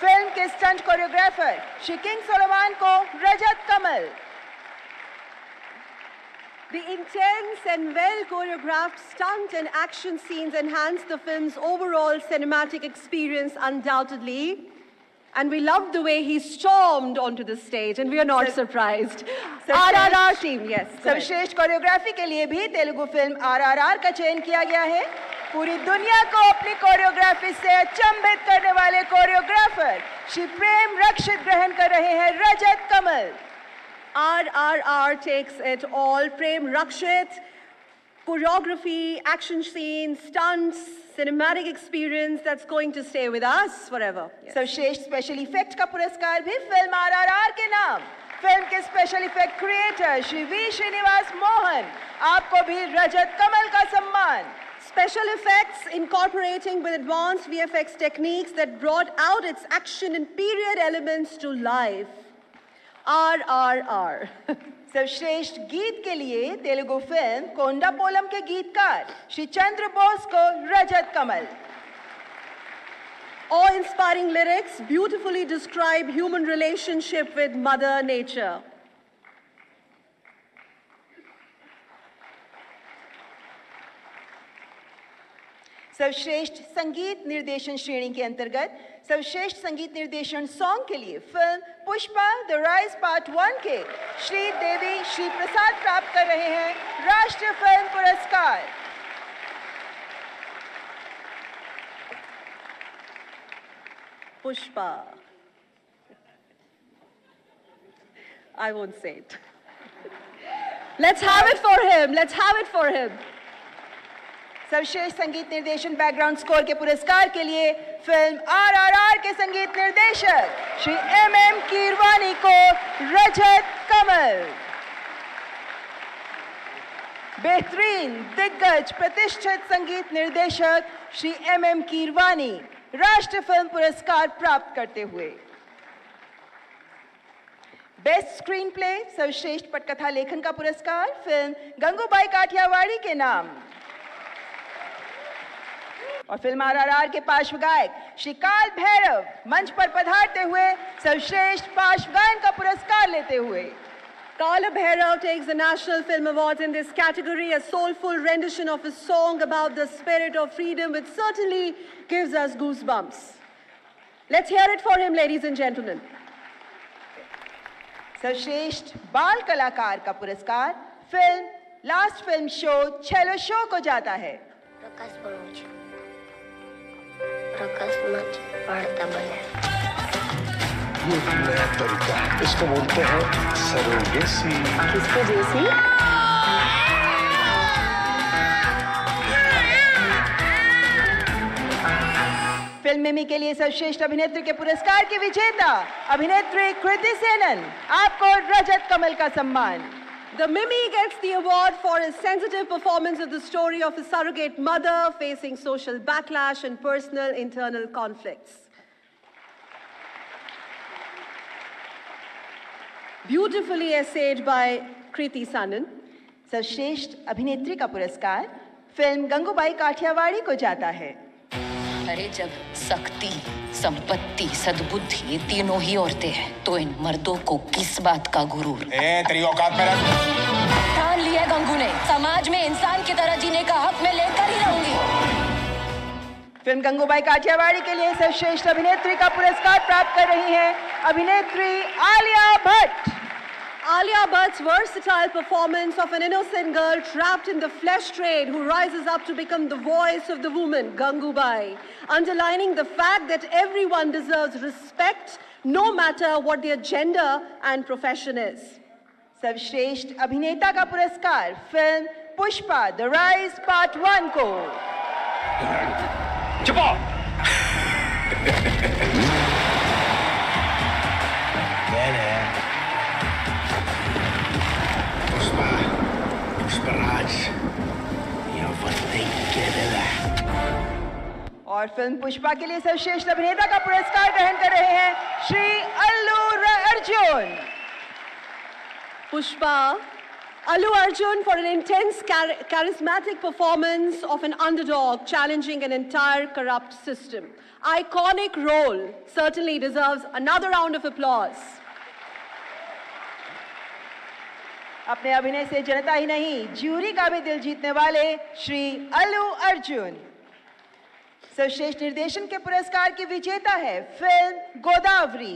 Film के stunt choreographer Shri King Solomon को Rajat Kamal The intense and well choreographed stunt and action scenes enhance the film's overall cinematic experience undoubtedly. And we loved the way he stormed onto the stage, and we are not surprised. RRR team, yes. सर्वश्रेष्ठ choreography के लिए भी Telugu film RRR का चयन किया गया है पूरी दुनिया को अपनी कोरियोग्राफी से अचंभित करने वाले कोरियोग्राफर श्री प्रेम रक्षित ग्रहण कर रहे हैं Rajat Kamal RRR takes it all. Prem Rakshit, choreography, action scenes, stunts, cinematic experience that's going to stay with us forever. Yes. सर्वश्रेष्ठ स्पेशल इफ़ेक्ट का पुरस्कार भी फ़िल्म आरआरआर के नाम फ़िल्म के special effect creator Shri V Srinivas Mohan आपको भी रजत कमल का सम्मान Special effects incorporating with advanced VFX techniques that brought out its action and period elements to life. RRR. सर्वश्रेष्ठ गीत के लिए तेलुगु फिल्म कोंडा पोलम के गीतकार श्री चंद्र बोस को Rajat Kamal Awe-inspiring lyrics beautifully describe human relationship with Mother Nature. सर्वश्रेष्ठ संगीत निर्देशन श्रेणी के अंतर्गत सर्वश्रेष्ठ संगीत निर्देशन सॉन्ग के लिए film Pushpa the rise part one के श्री देवी श्री प्रसाद प्राप्त कर रहे हैं राष्ट्रीय फ़िल्म पुरस्कार Pushpa I won't say it. Let's have it for him. Let's have it for. सर्वश्रेष्ठ संगीत निर्देशन बैकग्राउंड स्कोर के पुरस्कार के लिए फ़िल्म आरआरआर के संगीत निर्देशक श्री एम एम कीरवानी को रजत कमल। बेहतरीन दिग्गज प्रतिष्ठित संगीत निर्देशक श्री एम एम कीरवानी राष्ट्रीय फ़िल्म पुरस्कार प्राप्त करते हुए। बेस्ट स्क्रीन प्ले सर्वश्रेष्ठ पटकथा लेखन का पुरस्कार फ़िल्म गंगूबाई काठियावाड़ी के नाम। और फ़िल्म आरआरआर के पार्श्व गायक श्री काल भैरव मंच पर पधारते हुए सर्वश्रेष्ठ पार्श्व गायन का पुरस्कार लेते हुए Kala Bhairav takes the National Film Awards in this category, a soulful rendition of a song about the spirit of freedom, which certainly gives us goosebumps. Let's hear it for him, ladies and gentlemen. सर्वश्रेष्ठ बाल कलाकार का पुरस्कार film last film show Chhello Show को जाता है प्रकाश बड़ोच प्रकाश मत पढ़ता बने ये नया तरीका है इसको बोलते हैं सरोगेसी किसके जैसी फ़िल्म मिमी के लिए सर्वश्रेष्ठ अभिनेत्री के पुरस्कार की विजेता अभिनेत्री कृति सेनन आपको रजत कमल का सम्मान The Mimi gets the award for his sensitive performance of the story of a surrogate mother facing social backlash and personal internal conflicts. Beautifully essayed by Kriti Sanan. सर्वश्रेष्ठ अभिनेत्री का पुरस्कार फिल्म गंगूबाई काठियावाड़ी को जाता है अरे जब शक्ति संपत्ति सद्बुद्धि ये तीनों ही औरतें हैं। तो इन मर्दों को किस बात का गुरूर? ए तेरी औकात में रख। ठान लिया गंगू ने। समाज में इंसान की तरह जीने का हक में लेकर ही रहूँगी। फ़िल्म गंगूबाई काठियावाड़ी के लिए सर्वश्रेष्ठ अभिनेत्री का पुरस्कार प्राप्त कर रही है अभिनेत्री Alia Bhatt. Alia Bhatt's versatile performance of an innocent girl trapped in the flesh trade who rises up to become the voice of the woman, Gangubai, underlining the fact that everyone deserves respect no matter what their gender and profession is. सर्वश्रेष्ठ अभिनेता का पुरस्कार film Pushpa the rise part one को चुपो और film Pushpa के लिए सर्वश्रेष्ठ अभिनेता का पुरस्कार ग्रहण कर रहे हैं Shri Allu Arjun. Pushpa Allu Arjun for an intense charismatic performance of an underdog challenging an entire corrupt system iconic role certainly deserve another round of applause अपने अभिनय से जनता ही नहीं ज्यूरी का भी दिल जीतने वाले श्री अल्लू अर्जुन। सर्वश्रेष्ठ निर्देशन के पुरस्कार की विजेता है फिल्म गोदावरी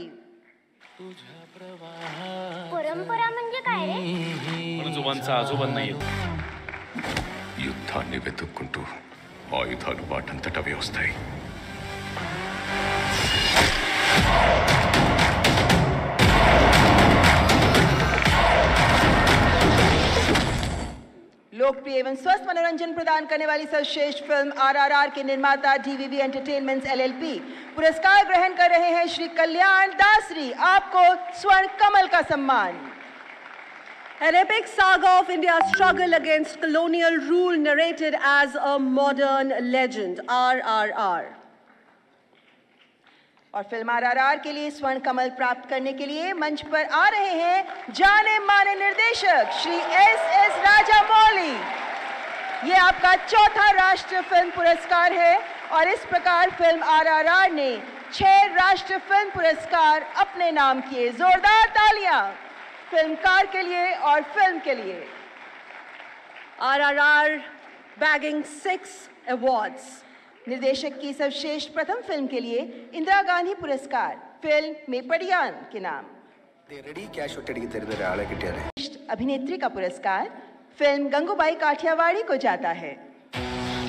परंपरा म्हणजे काय रे పణజువాన్సా అజుబన్నయ్య యుద్ధాన్ని వెతుక్కుంటూ ఆయుధాలు వాటంతట అవి వస్తాయి लोकप्रिय एवं स्वस्थ मनोरंजन प्रदान करने वाली सर्वश्रेष्ठ फ़िल्म आरआरआर के निर्माता डीवीवी एंटरटेनमेंट्स एलएलपी पुरस्कार ग्रहण कर रहे हैं श्री कल्याण दासरी आपको स्वर्ण कमल का सम्मान An epic saga of India's struggle against colonial rule narrated as a modern legend. RRR. और फ़िल्म आरआरआर के लिए स्वर्ण कमल प्राप्त करने के लिए मंच पर आ रहे हैं जाने माने निर्देशक श्री एस कॉली ये आपका चौथा राष्ट्रीय फ़िल्म पुरस्कार है और इस प्रकार फ़िल्म आरआरआर ने छह राष्ट्रीय फ़िल्म पुरस्कार अपने नाम किए। जोरदार तालियाँ फिल्मकार के लिए और फ़िल्म के लिए। RRR bagging six awards. निर्देशक की सर्वश्रेष्ठ प्रथम फ़िल्म के लिए इंदिरा गांधी पुरस्कार। फ़िल्म में पड़ियान के नाम। अभिनेत्री का पुरस्कार फ़िल्म गंगूबाई काठियावाड़ी को जाता है।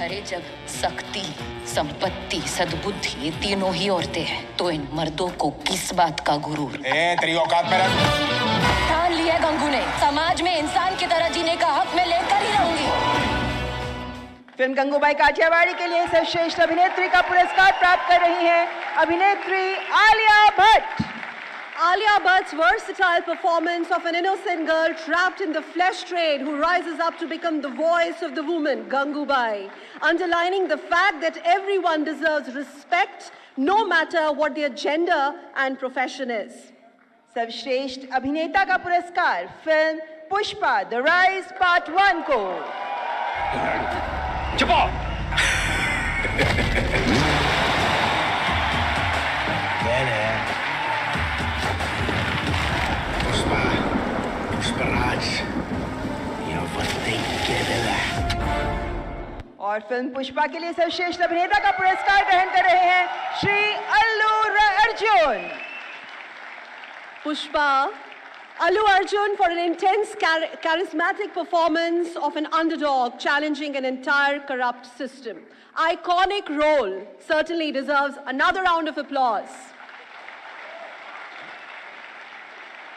अरे जब शक्ति संपत्ति सद्बुद्धि ये तीनों ही औरतें हैं तो इन मर्दों को किस बात का गुरूर? ए तेरी औकात में ठान लिया गंगू ने। समाज में इंसान की तरह जीने का हक मैं लेकर ही रहूँगी। फ़िल्म गंगूबाई काठियावाड़ी के लिए सर्वश्रेष्ठ अभिनेत्री का पुरस्कार प्राप्त कर रही हैं अभिनेत्री Alia Bhatt. Alia Bhatt's versatile performance of an innocent girl trapped in the flesh trade who rises up to become the voice of the woman, Gangubai, underlining the fact that everyone deserves respect no matter what their gender and profession is. सर्वश्रेष्ठ अभिनेता Ka Puraskar film Pushpa: The Rise Part One को छुपो और film Pushpa के लिए सर्वश्रेष्ठ अभिनेता का पुरस्कार ग्रहण कर रहे हैं Shri Allu Arjun Pushpa, Allu Arjun for an intense, char- charismatic performance of an underdog challenging an entire corrupt system. Iconic role certainly deserves another round of applause.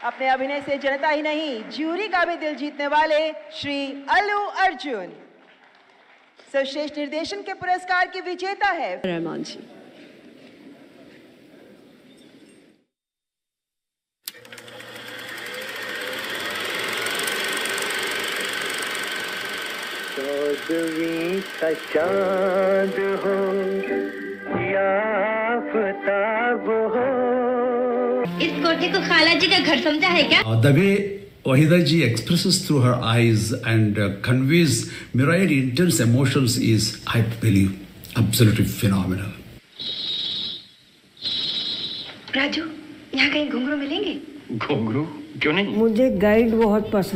अपने अभिनय से जनता ही नहीं ज्यूरी का भी दिल जीतने वाले श्री अल्लू अर्जुन सर्वश्रेष्ठ निर्देशन के पुरस्कार की विजेता है। Rahman ji. चौदवी का चाँद हो या हो। इस कोठे को खाला जी का घर समझा है क्या? Uh, the way Wahida ji expresses through her eyes and uh, conveys myriad intense emotions is, I believe, absolutely phenomenal. Raju यहाँ कहीं घुंघरू मिलेंगे घुंघरू क्यों नहीं मुझे गाइड बहुत पसंद